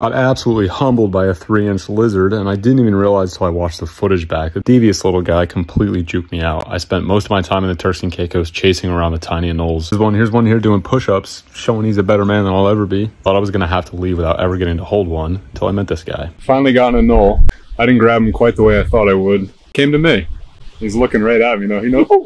Got absolutely humbled by a three inch lizard and I didn't even realize until I watched the footage back. The devious little guy completely juked me out. I spent most of my time in the Turks and Caicos chasing around the tiny anoles. Here's one, here's one here doing push-ups, showing he's a better man than I'll ever be. Thought I was gonna have to leave without ever getting to hold one until I met this guy. Finally got an anole. I didn't grab him quite the way I thought I would. Came to me. He's looking right at me, you know. He knows. Oh!